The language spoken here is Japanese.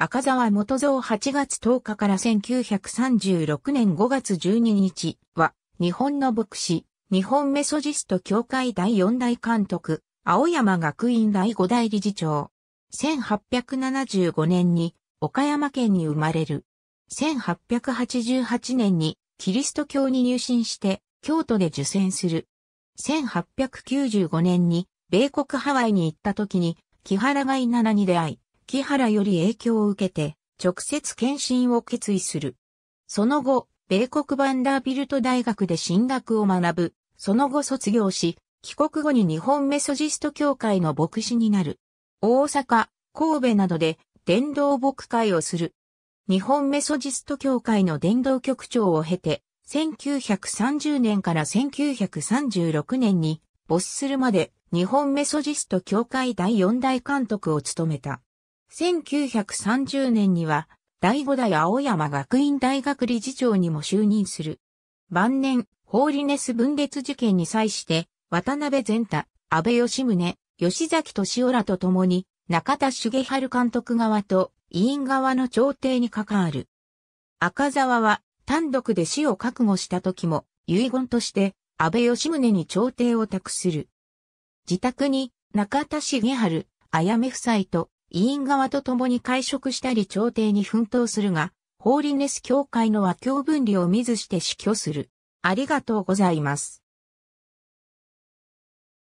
赤沢元蔵8月10日から1936年5月12日は、日本の牧師、日本メソジスト協会第4代監督、青山学院第5代理事長。1875年に岡山県に生まれる。1888年にキリスト教に入信して京都で受選する。1895年に米国ハワイに行った時に木原が稲名に出会い、木原より影響を受けて、直接献身を決意する。その後、米国バンダービルト大学で神学を学ぶ。その後卒業し、帰国後に日本メソジスト協会の牧師になる。大阪、神戸などで伝道牧会をする。日本メソジスト協会の伝道局長を経て、1930年から1936年に没するまで日本メソジスト協会第4代監督を務めた。1930年には第5代青山学院大学理事長にも就任する。晩年、ホーリネス分裂事件に際して、渡辺善太、安倍義宗、吉崎敏夫らと共に、中田茂春監督側と委員側の調停に関わる。赤沢は単独で死を覚悟した時も遺言として安倍義宗に調停を託する。自宅に中田茂春、あやめ夫妻と委員側と共に会食したり朝廷に奮闘するが、ホーリネス教会の和教分離を見ずして死去する。ありがとうございます。